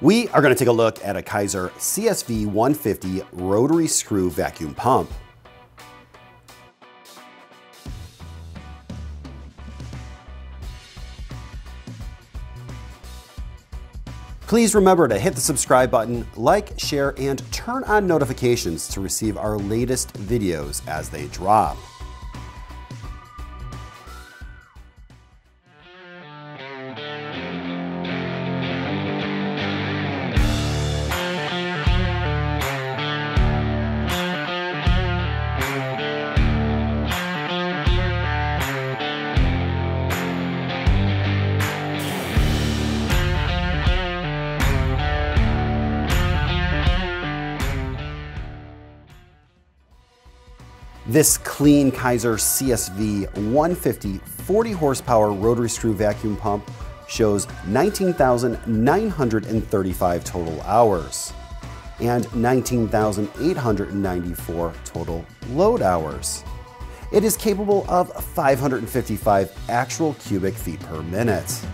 We are going to take a look at a Kaeser CSV 150 rotary screw vacuum pump. Please remember to hit the subscribe button, like, share, and turn on notifications to receive our latest videos as they drop. This clean Kaeser CSV 150 40 horsepower rotary screw vacuum pump shows 19,935 total hours and 19,894 total load hours. It is capable of 555 actual cubic feet per minute.